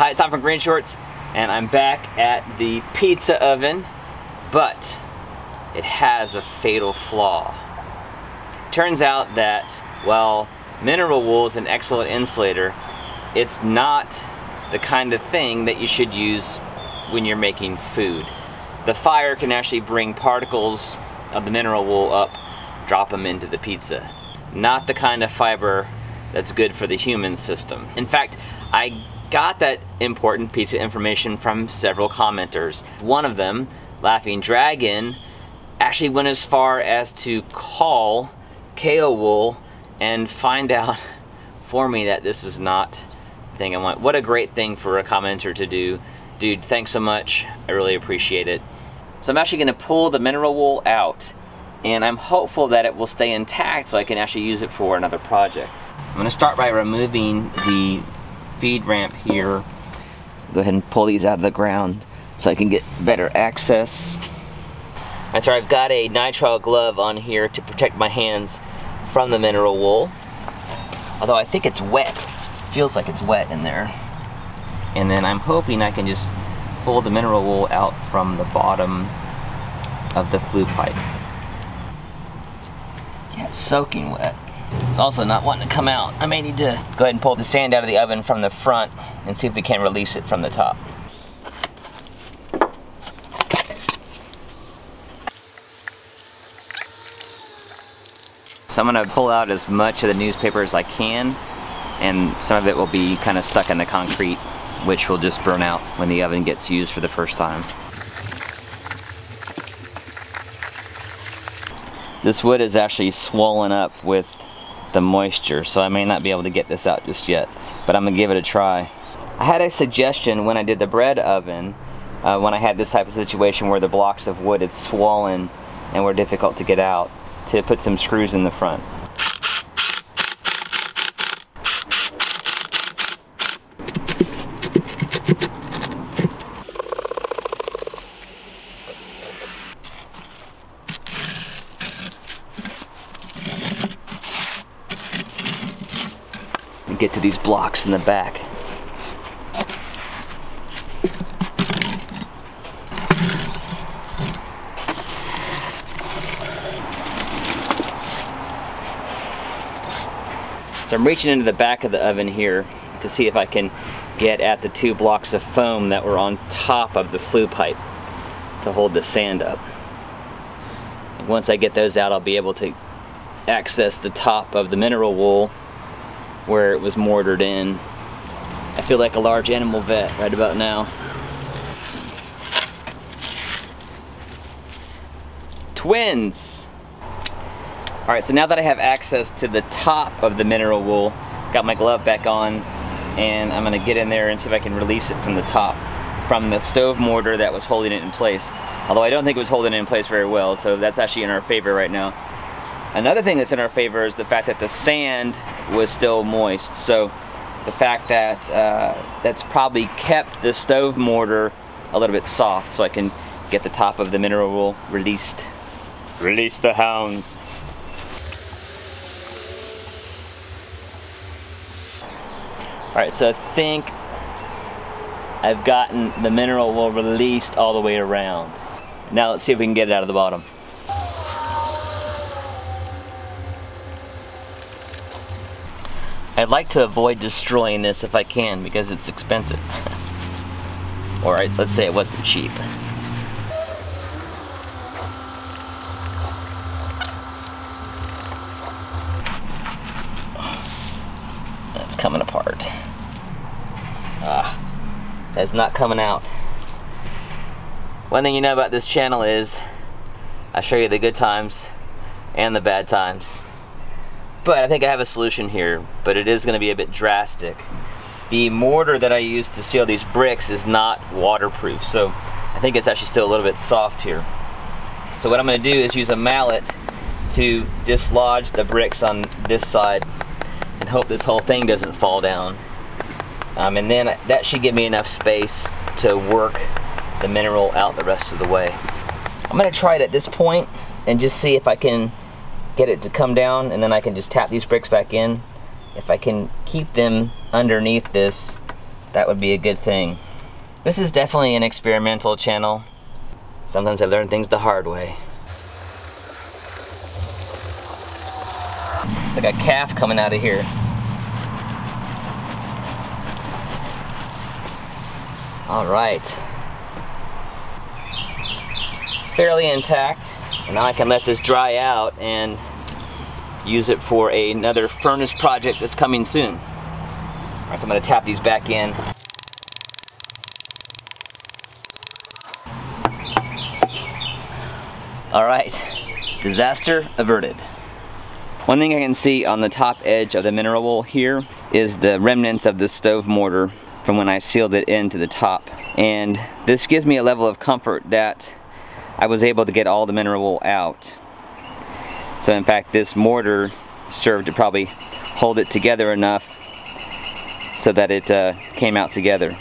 Hi, it's Tom from GreenShortz, and I'm back at the pizza oven, but it has a fatal flaw. Turns out that, while mineral wool is an excellent insulator, it's not the kind of thing that you should use when you're making food. The fire can actually bring particles of the mineral wool up, drop them into the pizza. Not the kind of fiber that's good for the human system. In fact, I got that important piece of information from several commenters. One of them, Laughing Dragon, actually went as far as to call Kaowool and find out for me that this is not the thing I want. What a great thing for a commenter to do. Dude, thanks so much. I really appreciate it. So I'm actually gonna pull the mineral wool out and I'm hopeful that it will stay intact so I can actually use it for another project. I'm gonna start by removing the feed ramp here. Go ahead and pull these out of the ground so I can get better access. And so I've got a nitrile glove on here to protect my hands from the mineral wool. Although I think it's wet. Feels like it's wet in there. And then I'm hoping I can just pull the mineral wool out from the bottom of the flue pipe. Yeah, it's soaking wet. It's also not wanting to come out. I may need to go ahead and pull the sand out of the oven from the front and see if we can release it from the top. So I'm gonna pull out as much of the newspaper as I can and some of it will be kind of stuck in the concrete which will just burn out when the oven gets used for the first time. This wood is actually swollen up with the moisture, so I may not be able to get this out just yet, but I'm gonna give it a try. I had a suggestion when I did the bread oven, uh, when I had this type of situation where the blocks of wood had swollen and were difficult to get out, to put some screws in the front. Get to these blocks in the back. So I'm reaching into the back of the oven here to see if I can get at the two blocks of foam that were on top of the flue pipe to hold the sand up. Once I get those out, I'll be able to access the top of the mineral wool where it was mortared in. I feel like a large animal vet right about now. Twins! Alright, so now that I have access to the top of the mineral wool, got my glove back on, and I'm gonna get in there and see if I can release it from the top, from the stove mortar that was holding it in place. Although I don't think it was holding it in place very well, so that's actually in our favor right now. Another thing that's in our favor is the fact that the sand was still moist. So the fact that uh, that's probably kept the stove mortar a little bit soft so I can get the top of the mineral wool released. Release the hounds. Alright, so I think I've gotten the mineral wool released all the way around. Now let's see if we can get it out of the bottom. I'd like to avoid destroying this if I can because it's expensive. or let's say it wasn't cheap. That's coming apart. Ah, that's not coming out. One thing you know about this channel is I show you the good times and the bad times. But I think I have a solution here, but it is going to be a bit drastic. The mortar that I use to seal these bricks is not waterproof, so I think it's actually still a little bit soft here. So what I'm going to do is use a mallet to dislodge the bricks on this side and hope this whole thing doesn't fall down. Um, and then that should give me enough space to work the mineral out the rest of the way. I'm going to try it at this point and just see if I can get it to come down and then I can just tap these bricks back in. If I can keep them underneath this that would be a good thing. This is definitely an experimental channel. Sometimes I learn things the hard way. It's like a calf coming out of here. All right. Fairly intact. Now I can let this dry out and use it for another furnace project that's coming soon. All right, so I'm gonna tap these back in. All right, disaster averted. One thing I can see on the top edge of the mineral wool here is the remnants of the stove mortar from when I sealed it into the top. And this gives me a level of comfort that I was able to get all the mineral out. So in fact, this mortar served to probably hold it together enough so that it uh, came out together.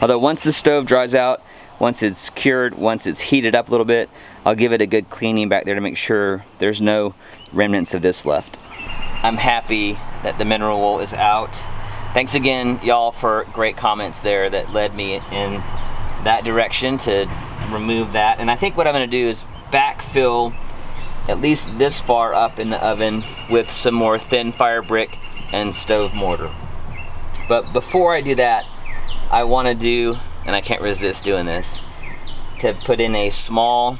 Although once the stove dries out, once it's cured, once it's heated up a little bit, I'll give it a good cleaning back there to make sure there's no remnants of this left. I'm happy that the mineral wool is out. Thanks again, y'all, for great comments there that led me in that direction to remove that. And I think what I'm gonna do is backfill at least this far up in the oven with some more thin fire brick and stove mortar. But before I do that, I wanna do and I can't resist doing this, to put in a small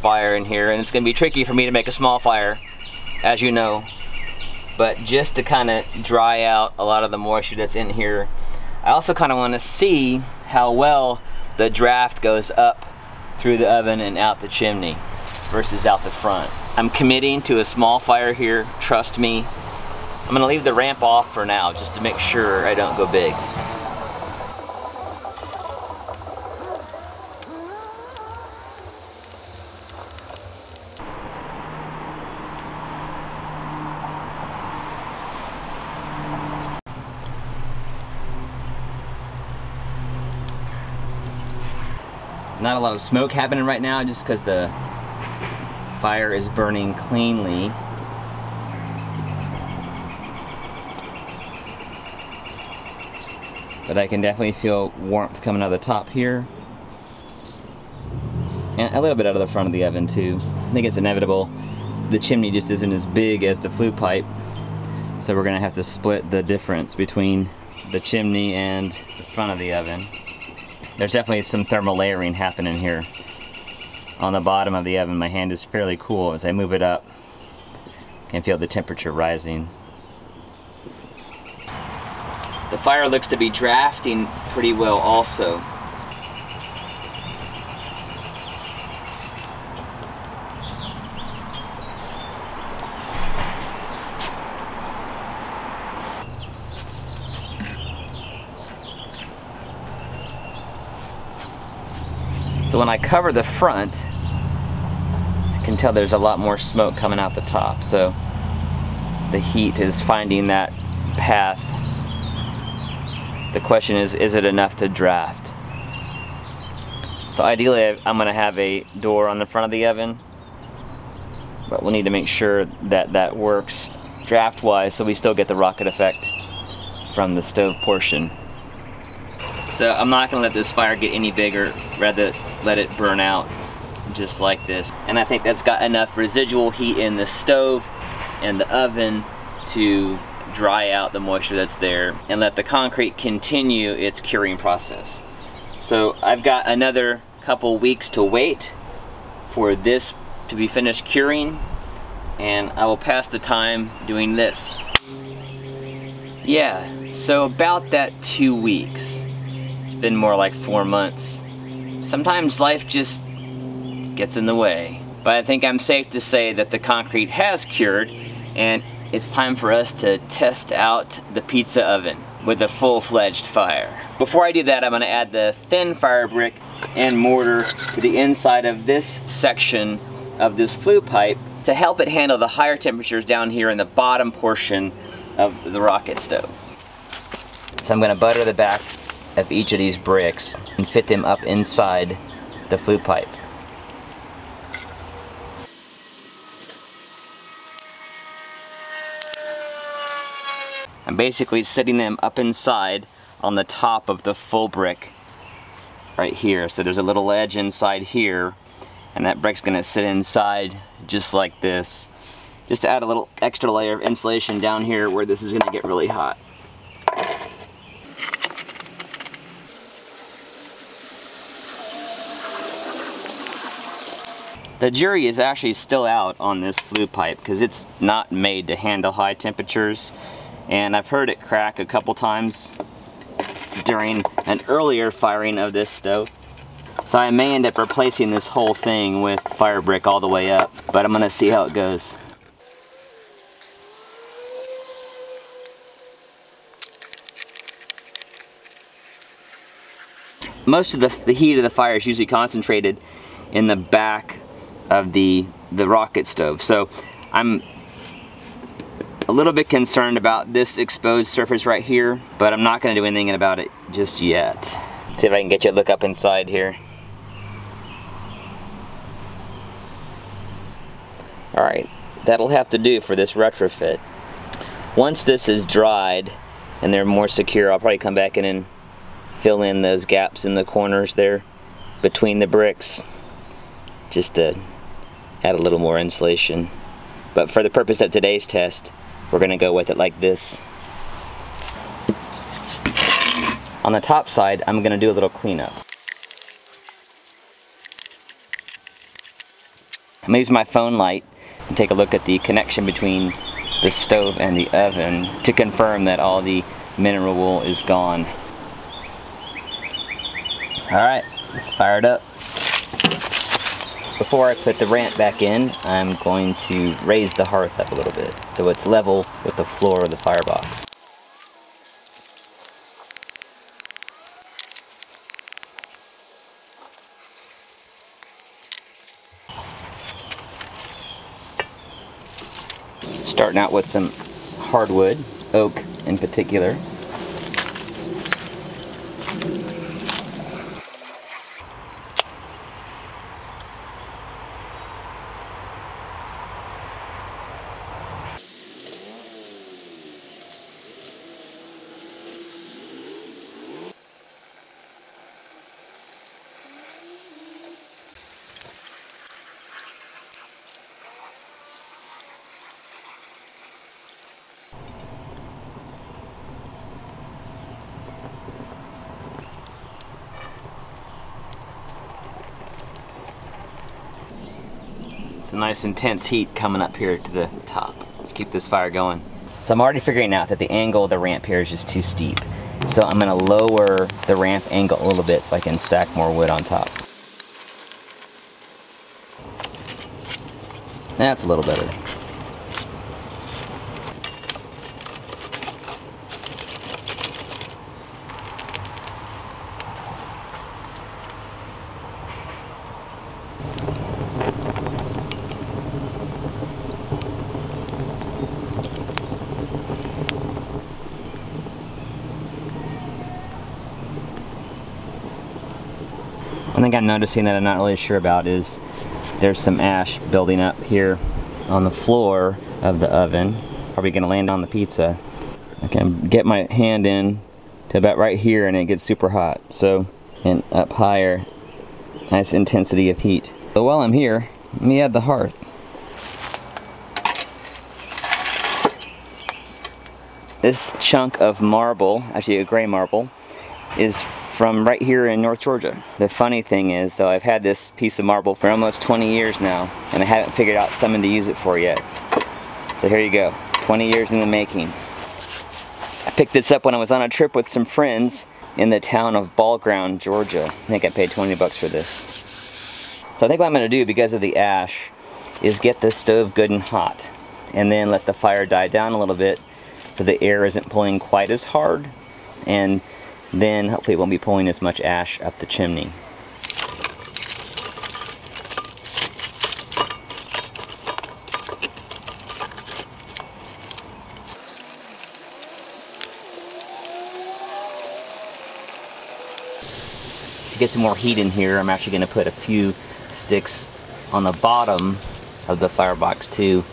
fire in here. And it's gonna be tricky for me to make a small fire, as you know. But just to kind of dry out a lot of the moisture that's in here, I also kind of want to see how well the draft goes up through the oven and out the chimney versus out the front. I'm committing to a small fire here, trust me. I'm gonna leave the ramp off for now just to make sure I don't go big. Not a lot of smoke happening right now just because the fire is burning cleanly. But I can definitely feel warmth coming out of the top here. And a little bit out of the front of the oven too. I think it's inevitable. The chimney just isn't as big as the flue pipe. So we're gonna have to split the difference between the chimney and the front of the oven. There's definitely some thermal layering happening here. On the bottom of the oven, my hand is fairly cool. As I move it up, I can feel the temperature rising. The fire looks to be drafting pretty well also. So when I cover the front, I can tell there's a lot more smoke coming out the top. So the heat is finding that path. The question is, is it enough to draft? So ideally, I'm gonna have a door on the front of the oven, but we'll need to make sure that that works draft-wise so we still get the rocket effect from the stove portion. So I'm not gonna let this fire get any bigger, rather let it burn out just like this. And I think that's got enough residual heat in the stove and the oven to dry out the moisture that's there and let the concrete continue its curing process. So I've got another couple weeks to wait for this to be finished curing and I will pass the time doing this. Yeah, so about that two weeks. Been more like four months. Sometimes life just gets in the way. But I think I'm safe to say that the concrete has cured and it's time for us to test out the pizza oven with a full-fledged fire. Before I do that, I'm gonna add the thin fire brick and mortar to the inside of this section of this flue pipe to help it handle the higher temperatures down here in the bottom portion of the rocket stove. So I'm gonna butter the back of each of these bricks and fit them up inside the flue pipe. I'm basically setting them up inside on the top of the full brick right here. So there's a little ledge inside here and that brick's gonna sit inside just like this. Just to add a little extra layer of insulation down here where this is gonna get really hot. The jury is actually still out on this flue pipe because it's not made to handle high temperatures and I've heard it crack a couple times during an earlier firing of this stove. So I may end up replacing this whole thing with fire brick all the way up, but I'm gonna see how it goes. Most of the, the heat of the fire is usually concentrated in the back of the, the rocket stove. So I'm a little bit concerned about this exposed surface right here, but I'm not gonna do anything about it just yet. Let's see if I can get you to look up inside here. All right, that'll have to do for this retrofit. Once this is dried and they're more secure, I'll probably come back in and fill in those gaps in the corners there between the bricks just to add a little more insulation. But for the purpose of today's test, we're gonna go with it like this. On the top side, I'm gonna do a little cleanup. I'm gonna use my phone light and take a look at the connection between the stove and the oven to confirm that all the mineral wool is gone. All right, let's fire it up. Before I put the ramp back in, I'm going to raise the hearth up a little bit so it's level with the floor of the firebox. Starting out with some hardwood, oak in particular. A nice intense heat coming up here to the top. Let's keep this fire going. So I'm already figuring out that the angle of the ramp here is just too steep. So I'm gonna lower the ramp angle a little bit so I can stack more wood on top. That's a little better. Thing I'm noticing that I'm not really sure about is there's some ash building up here on the floor of the oven. Probably gonna land on the pizza. I can get my hand in to about right here and it gets super hot. So, and up higher, nice intensity of heat. So while I'm here, let me add the hearth. This chunk of marble, actually a gray marble, is from right here in North Georgia. The funny thing is, though, I've had this piece of marble for almost 20 years now, and I haven't figured out something to use it for yet. So here you go, 20 years in the making. I picked this up when I was on a trip with some friends in the town of Ball Ground, Georgia. I think I paid 20 bucks for this. So I think what I'm gonna do, because of the ash, is get the stove good and hot, and then let the fire die down a little bit so the air isn't pulling quite as hard, and then hopefully it won't be pulling as much ash up the chimney. To get some more heat in here, I'm actually going to put a few sticks on the bottom of the firebox too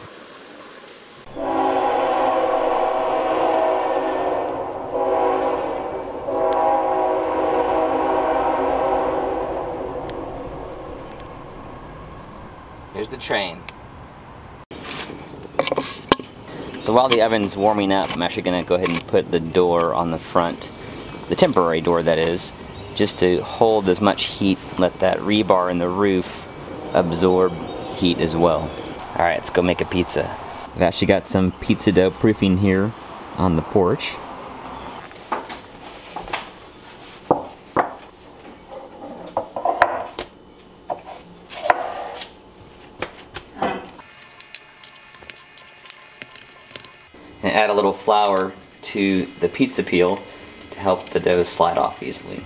So while the oven's warming up, I'm actually gonna go ahead and put the door on the front, the temporary door that is, just to hold as much heat, let that rebar in the roof absorb heat as well. All right, let's go make a pizza. I've actually got some pizza dough proofing here on the porch. To the pizza peel to help the dough slide off easily.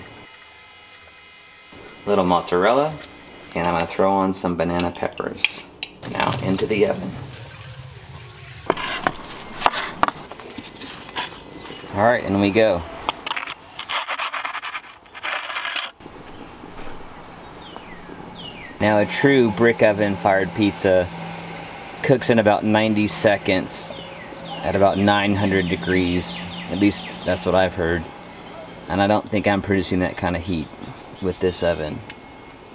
A little mozzarella, and I'm gonna throw on some banana peppers. Now into the oven. All right, and we go. Now a true brick oven fired pizza cooks in about 90 seconds at about 900 degrees. At least that's what I've heard. And I don't think I'm producing that kind of heat with this oven.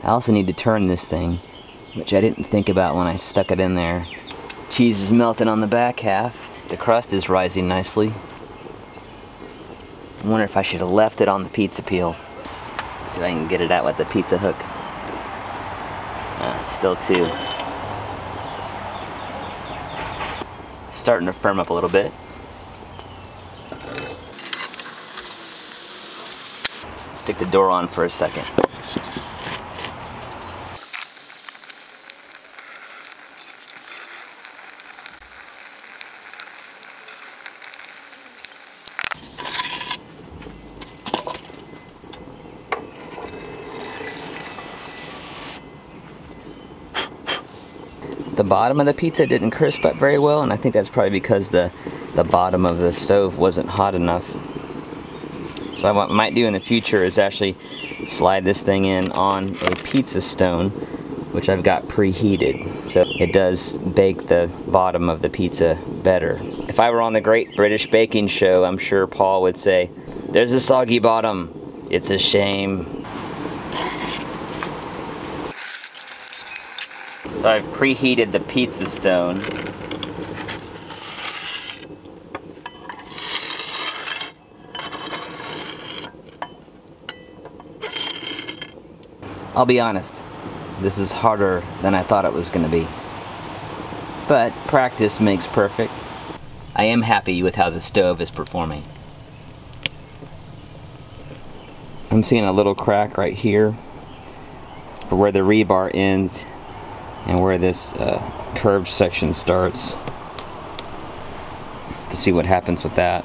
I also need to turn this thing, which I didn't think about when I stuck it in there. Cheese is melting on the back half. The crust is rising nicely. I wonder if I should have left it on the pizza peel. See if I can get it out with the pizza hook. Uh, still two. Starting to firm up a little bit. Stick the door on for a second. Bottom of the pizza didn't crisp up very well and I think that's probably because the the bottom of the stove wasn't hot enough. So what I might do in the future is actually slide this thing in on a pizza stone which I've got preheated. So it does bake the bottom of the pizza better. If I were on the Great British Baking Show I'm sure Paul would say there's a soggy bottom. It's a shame So I've preheated the pizza stone. I'll be honest, this is harder than I thought it was going to be. But practice makes perfect. I am happy with how the stove is performing. I'm seeing a little crack right here where the rebar ends and where this uh, curved section starts to see what happens with that.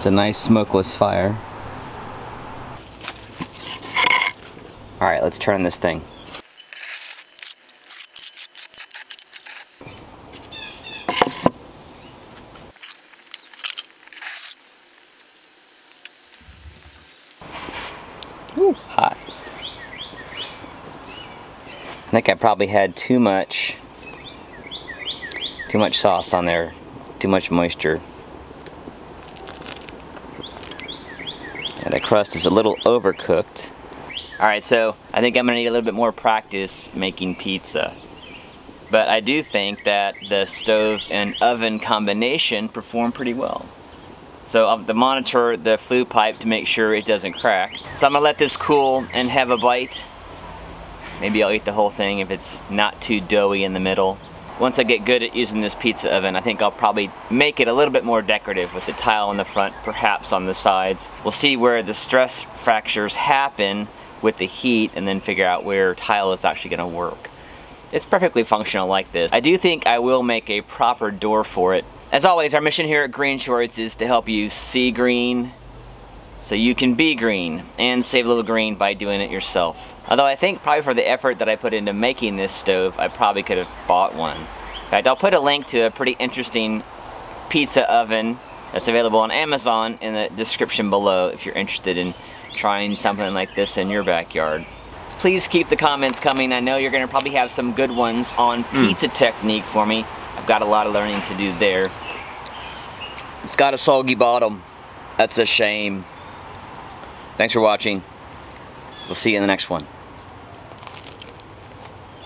It's a nice smokeless fire. Alright, let's turn this thing. Ooh, hot. I think I probably had too much, too much sauce on there, too much moisture. And the crust is a little overcooked. Alright, so I think I'm gonna need a little bit more practice making pizza. But I do think that the stove and oven combination performed pretty well. So I'll monitor the flue pipe to make sure it doesn't crack. So I'm gonna let this cool and have a bite. Maybe I'll eat the whole thing if it's not too doughy in the middle. Once I get good at using this pizza oven, I think I'll probably make it a little bit more decorative with the tile on the front, perhaps on the sides. We'll see where the stress fractures happen with the heat and then figure out where tile is actually gonna work. It's perfectly functional like this. I do think I will make a proper door for it as always, our mission here at GreenShortz is to help you see green so you can be green and save a little green by doing it yourself. Although I think probably for the effort that I put into making this stove, I probably could have bought one. In fact, I'll put a link to a pretty interesting pizza oven that's available on Amazon in the description below if you're interested in trying something like this in your backyard. Please keep the comments coming. I know you're gonna probably have some good ones on hmm. pizza technique for me. I've got a lot of learning to do there. It's got a soggy bottom. That's a shame. Thanks for watching. We'll see you in the next one.